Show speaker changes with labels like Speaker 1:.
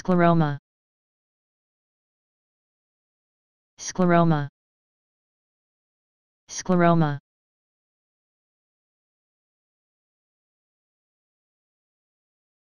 Speaker 1: Scleroma. Scleroma. Scleroma.